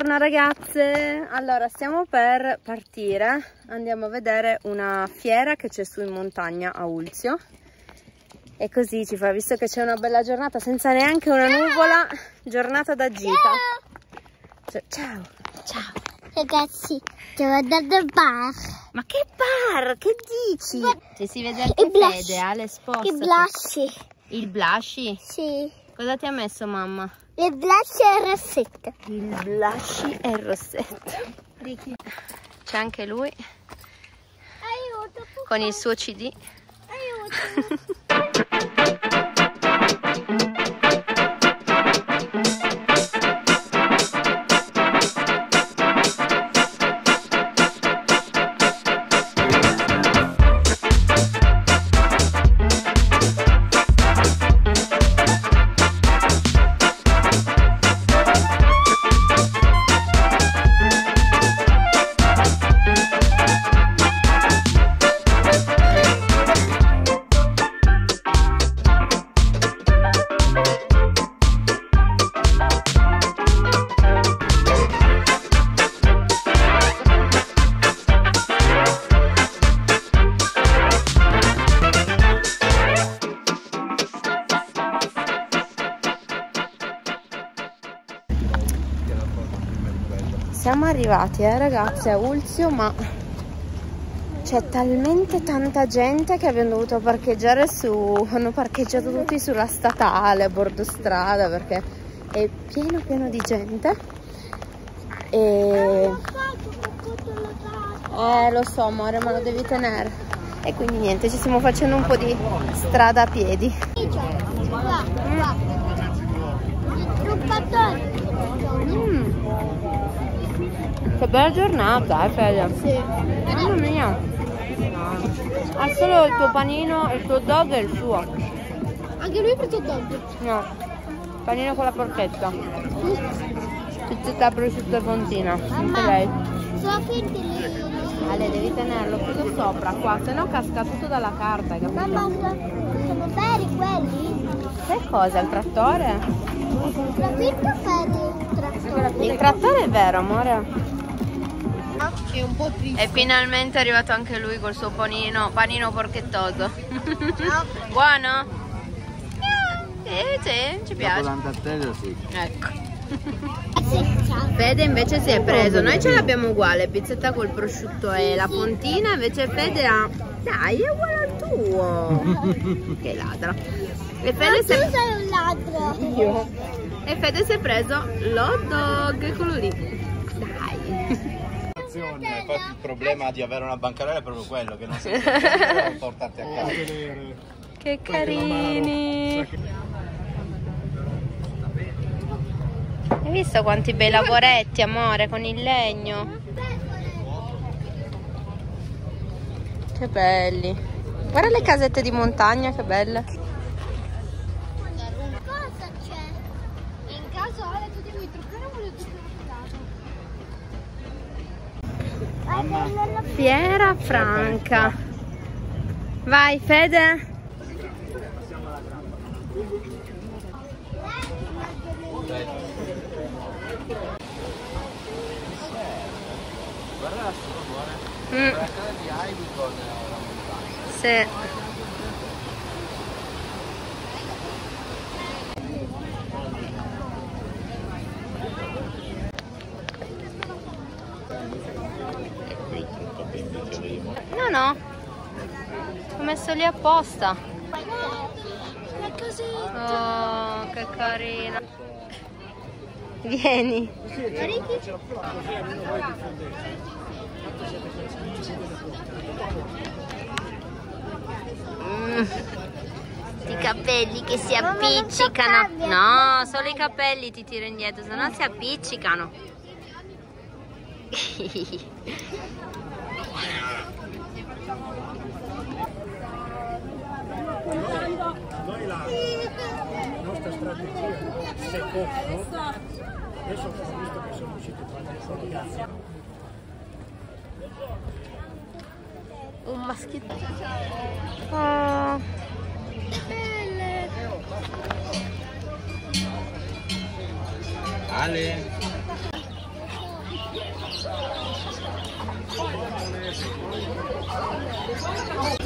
Buongiorno ragazze, allora stiamo per partire, andiamo a vedere una fiera che c'è su in montagna a Ulzio e così ci fa, visto che c'è una bella giornata senza neanche una nuvola, giornata da gita. Ciao! Ciao! Ciao. Ragazzi, devo andare al bar. Ma che bar? Che dici? Ci si vede anche Il blush. Fede, Ale sposta. I blush. Il blush? Sì. Cosa ti ha messo mamma? Il blush e il rossetto. Il blush e il rossetto. C'è anche lui Aiuto. con il suo CD. Aiuto. arrivati, eh ragazzi, a Ulzio, ma c'è talmente tanta gente che abbiamo dovuto parcheggiare su. Hanno parcheggiato tutti sulla statale, a bordo strada, perché è pieno pieno di gente. E. Eh, lo so, amore, ma lo devi tenere. E quindi niente, ci stiamo facendo un po' di strada a piedi. Che bella giornata, eh, Fede? Sì. Mamma mia. Ha solo il tuo panino, il tuo dog e il suo. Anche lui ha preso doppio. No. Panino con la porchetta. Pizzetta prosciutto e fontina. Anche lei. Sono finti. Ale, devi tenerlo chiuso sopra qua, se no casca tutto dalla carta, hai capito? Mamma, sono veri quelli? Che cosa? Il trattore? La finta veri il trattore è vero, amore. È un po' triste. E finalmente è arrivato anche lui col suo panino, panino porchettoso. Buono? Eh, sì, ci piace. sì. Ecco. Fede invece si è preso, noi ce l'abbiamo uguale, pizzetta col prosciutto e la fontina, invece Fede ha... Dai, è uguale al tuo! che ladra. E Fede, si Tu sei un ladro. Io. E Fede si è preso l'hot dog, eccolo lì. Dai. Infatti il problema di avere una bancarella è proprio quello, che non si può portarti a casa. Che carini. Hai visto quanti bei lavoretti, amore, con il legno? Che belli. Guarda le casette di montagna, che belle. Cosa c'è? In caso Ale tu ti vuoi truccare o vuoi truccare Mamma. Fiera Franca. Vai, Fede. Guarda la sua buona. Mm, La di Heidi con la montagna. sì. No, no. L'ho messo lì apposta. Oh, che carina. Vieni. Mm. I capelli che si appiccicano. No, solo i capelli ti tiro indietro, se no si appiccicano. Nostra strategia se posso adesso ho visto che sono usciti qualche soldi Un maschietto. Oh. Ale. よかった。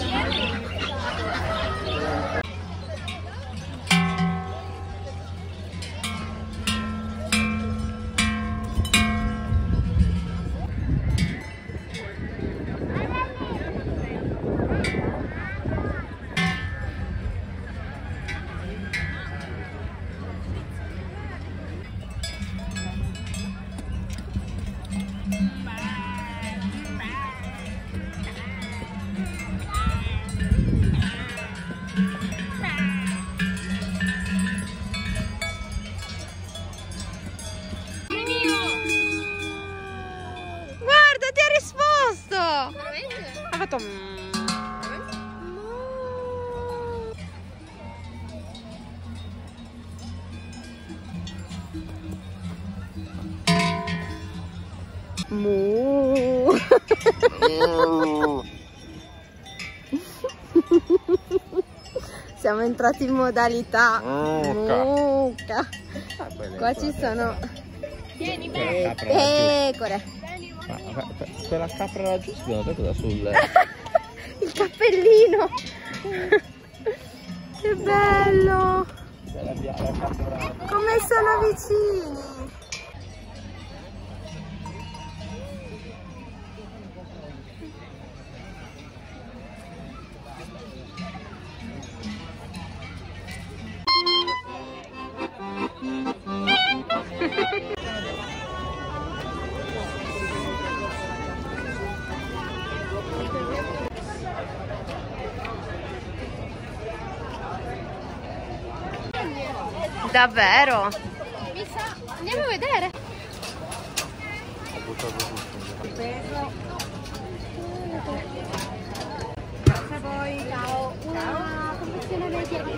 Mu. Siamo entrati in modalità Mucca. mucca. Ah, Qua ci sono Vieni, quella vieni. capra laggiù. pecore. Ma- ma- quella capra laggiù secondo te cosa sul... Il cappellino. Che bello. Come sono vicini. Davvero? Mi sa. Andiamo a vedere. Ho buttato tutto. Grazie a voi, ciao. Una confezione dei piedi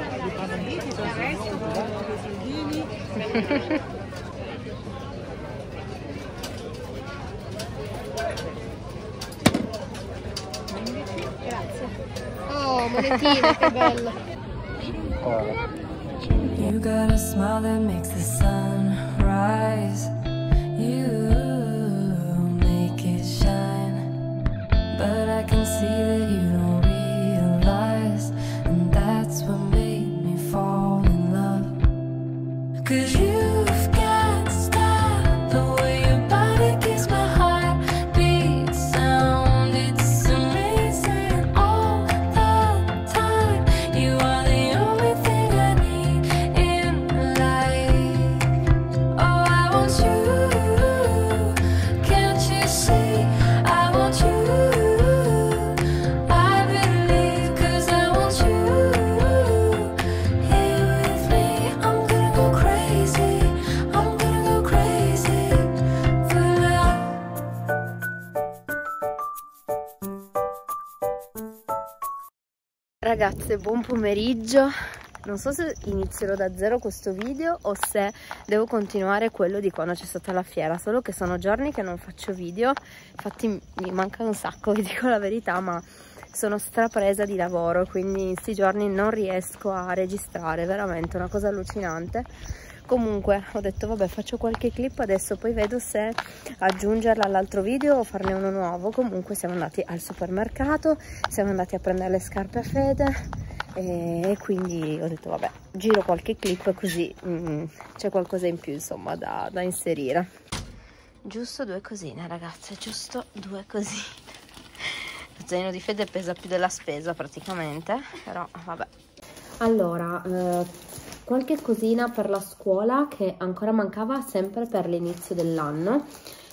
Grazie. Oh, monetine, che bello. Ancora. Got a smile that makes the sun rise. You make it shine. But I can see that you don't Ragazze, buon pomeriggio. Non so se inizierò da zero questo video o se devo continuare quello di quando c'è stata la fiera, solo che sono giorni che non faccio video, infatti mi manca un sacco, vi dico la verità, ma sono strapresa di lavoro, quindi in questi giorni non riesco a registrare, veramente una cosa allucinante. Comunque ho detto vabbè faccio qualche clip adesso poi vedo se aggiungerla all'altro video o farne uno nuovo. Comunque siamo andati al supermercato, siamo andati a prendere le scarpe a Fede e quindi ho detto vabbè giro qualche clip così mm, c'è qualcosa in più insomma da, da inserire. Giusto due cosine ragazze, giusto due cosine. Lo zaino di Fede pesa più della spesa praticamente, però vabbè. Allora, eh, qualche cosina per la scuola che ancora mancava sempre per l'inizio dell'anno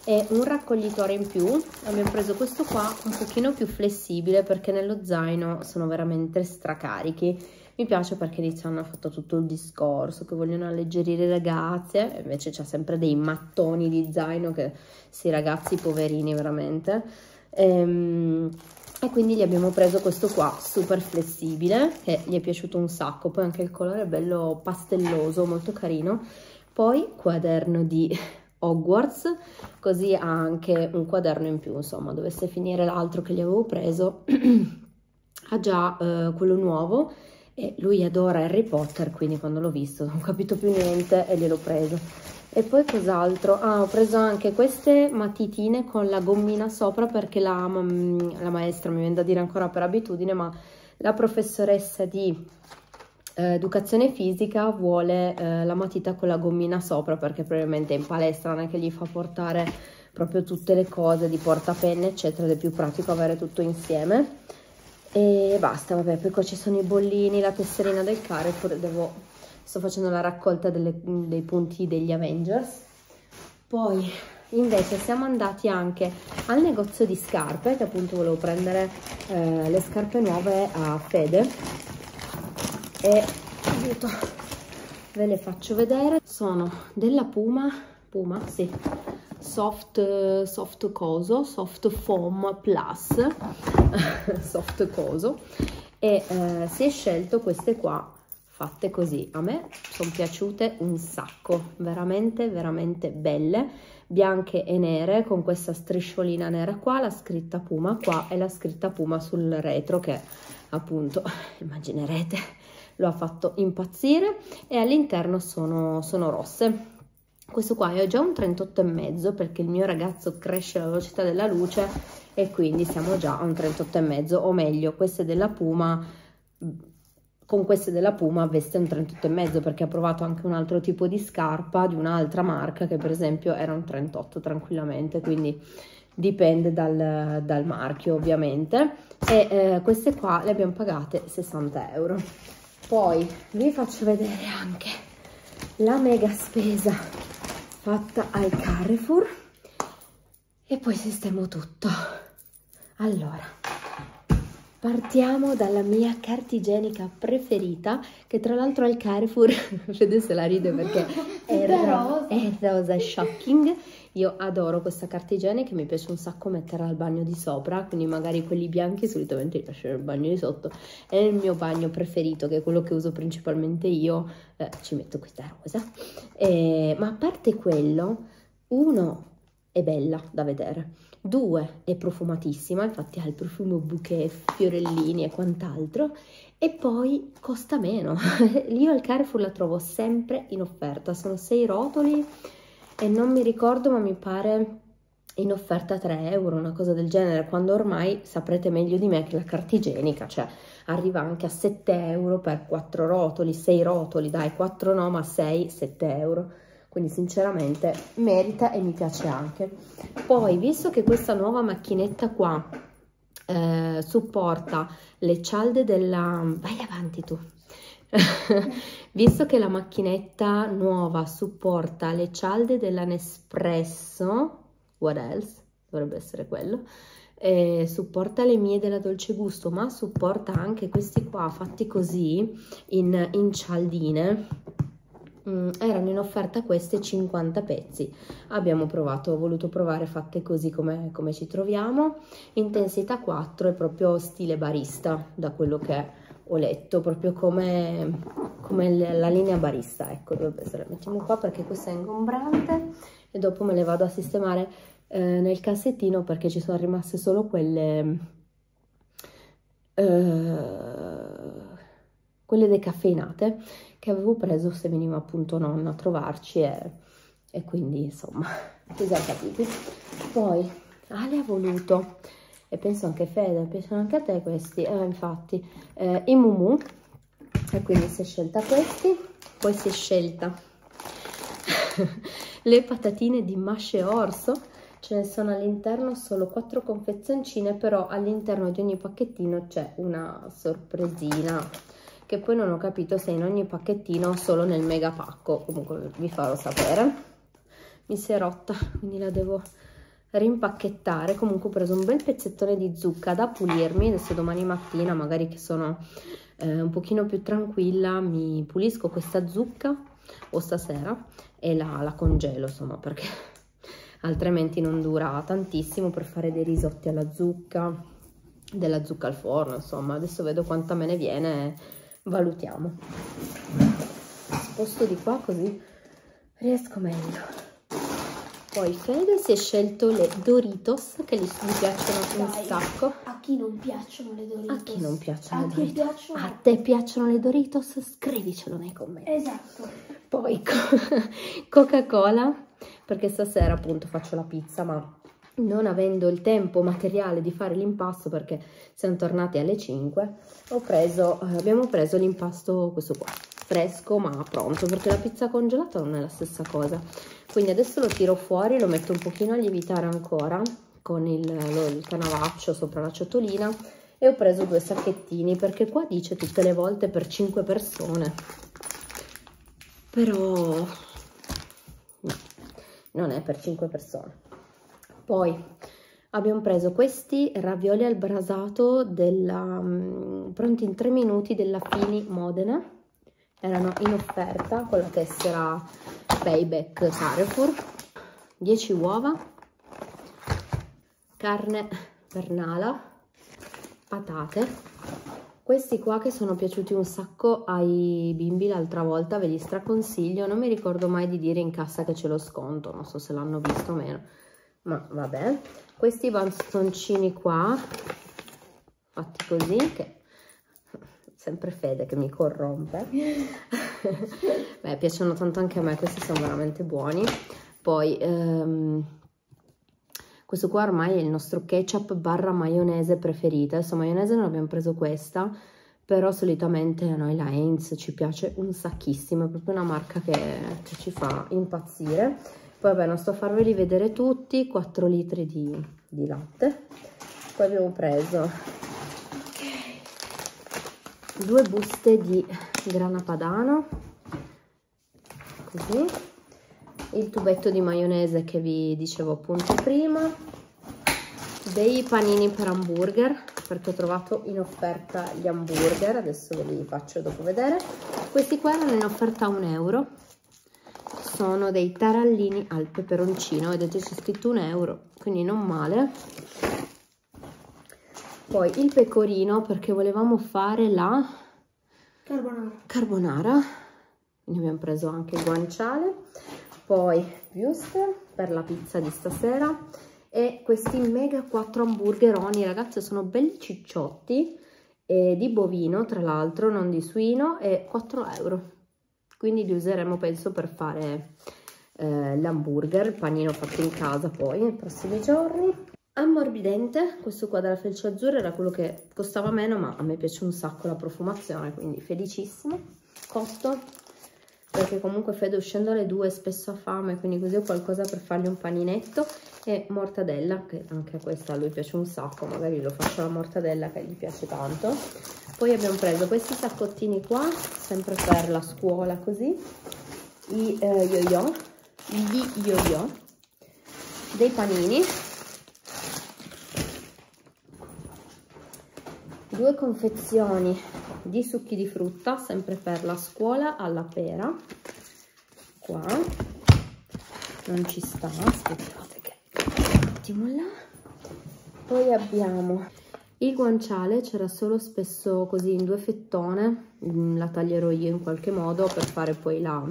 e un raccoglitore in più. Abbiamo preso questo qua un pochino più flessibile perché nello zaino sono veramente stracarichi. Mi piace perché inizio hanno fatto tutto il discorso che vogliono alleggerire i ragazzi invece c'è sempre dei mattoni di zaino che sì ragazzi poverini veramente. Ehm, e quindi gli abbiamo preso questo qua super flessibile che gli è piaciuto un sacco. Poi anche il colore è bello pastelloso molto carino. Poi quaderno di Hogwarts così ha anche un quaderno in più insomma dovesse finire l'altro che gli avevo preso ha già eh, quello nuovo e lui adora Harry Potter, quindi quando l'ho visto non ho capito più niente e gliel'ho preso. E poi cos'altro? Ah, ho preso anche queste matitine con la gommina sopra perché la, la maestra mi viene da dire ancora per abitudine, ma la professoressa di eh, educazione fisica vuole eh, la matita con la gommina sopra perché probabilmente in palestra non è che gli fa portare proprio tutte le cose di portapenne eccetera ed è più pratico avere tutto insieme e basta vabbè poi qua ci sono i bollini la tesserina del Carrefour devo sto facendo la raccolta delle, dei punti degli Avengers. Poi invece siamo andati anche al negozio di scarpe che appunto volevo prendere eh, le scarpe nuove a Fede. E aiuto ve le faccio vedere. Sono della Puma Puma sì soft soft coso soft foam plus. Soft coso. E eh, si è scelto queste qua fatte così. A me sono piaciute un sacco veramente veramente belle. Bianche e nere con questa strisciolina nera qua la scritta Puma qua e la scritta Puma sul retro che appunto immaginerete lo ha fatto impazzire. E all'interno sono, sono rosse questo qua è già un 38 e mezzo perché il mio ragazzo cresce alla velocità della luce e quindi siamo già a un 38 e mezzo o meglio queste della Puma con queste della Puma veste un 38 e mezzo perché ha provato anche un altro tipo di scarpa di un'altra marca che per esempio era un 38 tranquillamente quindi dipende dal, dal marchio ovviamente. E eh, queste qua le abbiamo pagate 60 euro. Poi vi faccio vedere anche la mega spesa fatta al Carrefour. E poi sistemo tutto. Allora Partiamo dalla mia carta igienica preferita, che tra l'altro al Carrefour, Fede se la ride perché è, ro è rosa, shocking. Io adoro questa carta igienica, mi piace un sacco metterla al bagno di sopra, quindi magari quelli bianchi solitamente li lascio nel bagno di sotto. E nel mio bagno preferito, che è quello che uso principalmente io, eh, ci metto questa rosa. Eh, ma a parte quello, uno è bella da vedere 2 è profumatissima, infatti ha il profumo bouquet, fiorellini e quant'altro, e poi costa meno. Io al Carrefour la trovo sempre in offerta, sono 6 rotoli e non mi ricordo, ma mi pare in offerta 3 euro, una cosa del genere, quando ormai saprete meglio di me che la carta igienica, cioè arriva anche a 7 euro per 4 rotoli, 6 rotoli, dai 4 no, ma 6, 7 euro quindi sinceramente merita e mi piace anche. Poi visto che questa nuova macchinetta qua eh, supporta le cialde della vai avanti tu. Visto che la macchinetta nuova supporta le cialde della Nespresso what else? dovrebbe essere quello. Eh, supporta le mie della Dolce Gusto ma supporta anche questi qua fatti così in, in cialdine mm, erano in offerta queste 50 pezzi. Abbiamo provato ho voluto provare fatte così come, come ci troviamo. Intensità 4 è proprio stile barista da quello che ho letto proprio come, come la linea barista ecco dovrebbe essere mettiamo qua perché questa è ingombrante. E dopo me le vado a sistemare eh, nel cassettino perché ci sono rimaste solo quelle eh, quelle decaffeinate che avevo preso se veniva appunto nonna a trovarci e, e quindi insomma ti già capiti poi Ale ha voluto e penso anche Fede piacciono anche a te questi eh, infatti eh, i mumu. E quindi si è scelta questi poi si è scelta le patatine di masce orso. Ce ne sono all'interno solo quattro confezioncine però all'interno di ogni pacchettino c'è una sorpresina che poi non ho capito se in ogni pacchettino o solo nel mega pacco. Comunque vi farò sapere. Mi si è rotta quindi la devo rimpacchettare. Comunque ho preso un bel pezzettone di zucca da pulirmi. Adesso domani mattina magari che sono eh, un pochino più tranquilla mi pulisco questa zucca o stasera e la, la congelo insomma perché altrimenti non dura tantissimo per fare dei risotti alla zucca della zucca al forno insomma. Adesso vedo quanta me ne viene valutiamo sposto di qua così riesco meglio Poi Fede si è scelto le Doritos che gli, gli piacciono un Dai. sacco. A chi non piacciono le Doritos? A chi non piacciono A le Doritos? piacciono? A te piacciono le Doritos? Scrivicelo nei commenti. Esatto. Poi co- Coca-Cola, perché stasera appunto faccio la pizza, ma non avendo il tempo materiale di fare l'impasto perché siamo tornati alle 5, ho preso, eh, abbiamo preso l'impasto questo qua, fresco ma pronto, perché la pizza congelata non è la stessa cosa. Quindi adesso lo tiro fuori, lo metto un pochino a lievitare ancora con il, lo- il canavaccio sopra la ciotolina e ho preso due sacchettini perché qua dice tutte le volte per 5 persone però no, non è per 5 persone. Poi abbiamo preso questi ravioli al brasato della, mm, pronti in 3 minuti della Fini Modena. Erano in offerta con la tessera Payback Carrefour. 10 uova, carne pernala, patate questi qua che sono piaciuti un sacco ai bimbi l'altra volta, ve li straconsiglio, non mi ricordo mai di dire in cassa che c'è lo sconto, non so se l'hanno visto o meno, ma vabbè. Questi bastoncini qua, fatti così, che sempre Fede che mi corrompe. Beh, piacciono tanto anche a me, questi sono veramente buoni. Poi, ehm, questo qua ormai è il nostro ketchup barra maionese preferita. Adesso maionese non abbiamo preso questa, però solitamente a noi la Heinz ci piace un sacchissimo, è proprio una marca che, che ci fa impazzire. Vabbè, non sto a farveli vedere tutti, 4 litri di, di latte. Poi abbiamo preso due buste di grana padano, così, il tubetto di maionese che vi dicevo appunto prima, dei panini per hamburger perché ho trovato in offerta gli hamburger, adesso ve li faccio dopo vedere. Questi qua erano in offerta a un euro, sono dei tarallini al peperoncino, vedete c'è scritto un euro, quindi non male. Poi il pecorino perché volevamo fare la Carbonara. carbonara, quindi abbiamo preso anche il guanciale, poi wuster per la pizza di stasera. E questi mega 4 hamburgeroni, ragazzi sono belli cicciotti, e di bovino tra l'altro, non di suino, e 4 euro, quindi li useremo penso per fare eh, l'hamburger, il panino fatto in casa poi nei prossimi giorni. Ammorbidente, questo qua della Felce Azzurra era quello che costava meno, ma a me piace un sacco la profumazione, quindi felicissimo. Costo, perché comunque Fede uscendo alle due spesso ha fame, quindi così ho qualcosa per fargli un paninetto. E mortadella, che anche questa a lui piace un sacco, magari lo faccio la mortadella che gli piace tanto. Poi abbiamo preso questi saccottini qua, sempre per la scuola così, i eh, yo-yo, gli yo-yo, dei panini, due confezioni di succhi di frutta, sempre per la scuola alla pera, qua, non ci sta, un attimo là, poi abbiamo il guanciale, c'era solo spesso così in due fettone, mm, la taglierò io in qualche modo per fare poi la,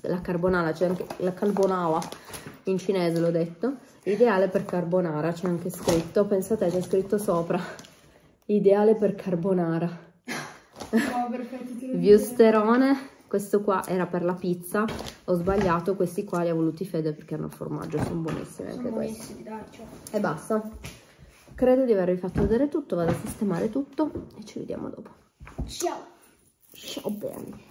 la carbonara, c'è anche la carbonara in cinese l'ho detto, ideale per carbonara, c'è anche scritto, pensate c'è scritto sopra, ideale per carbonara. Oh, perfetto. Viusterone, questo qua era per la pizza, ho sbagliato, questi qua li ha voluti Fede perché hanno formaggio, sono buonissimi anche Sono questi. buonissimi, dai. E basta. Credo di avervi fatto vedere tutto, vado a sistemare tutto e ci vediamo dopo. Ciao. Ciao belli.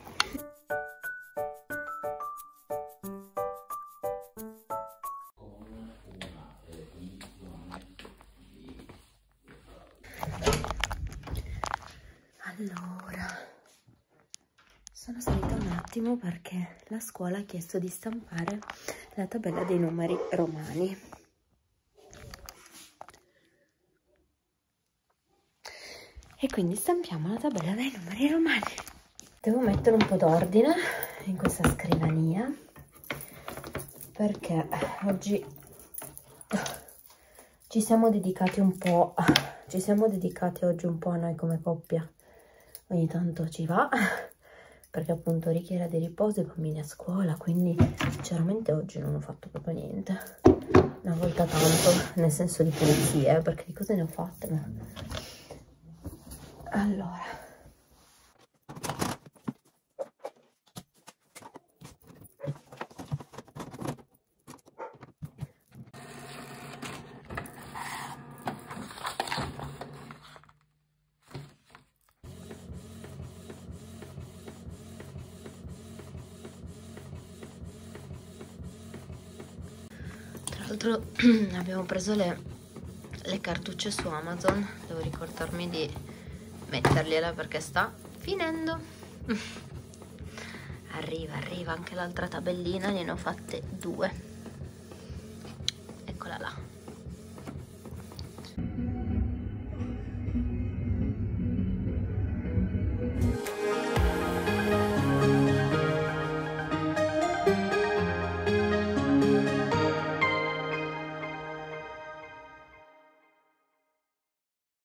Allora, sono salita un attimo perché la scuola ha chiesto di stampare la tabella dei numeri romani. E quindi stampiamo la tabella dei numeri romani. Devo mettere un po' d'ordine in questa scrivania perché oggi ci siamo dedicati un po', ci siamo dedicati oggi un po' a noi come coppia. Ogni tanto ci va, perché appunto richiede di riposo i bambini a scuola, quindi sinceramente oggi non ho fatto proprio niente. Una volta tanto, nel senso di pulizie, perché di cose ne ho fatte. Ma... Allora. Tra l'altro abbiamo preso le, le cartucce su Amazon, devo ricordarmi di mettergliela perché sta finendo. Arriva, arriva anche l'altra tabellina, ne ho fatte due.